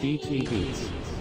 BT Beats.